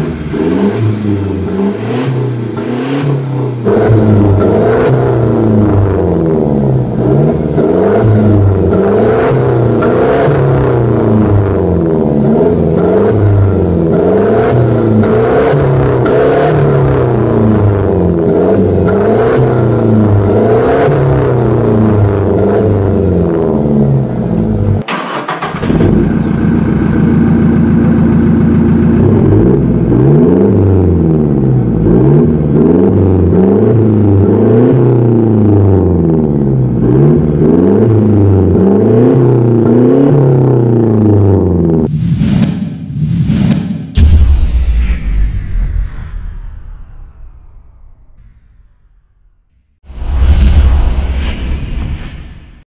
Да, да, да.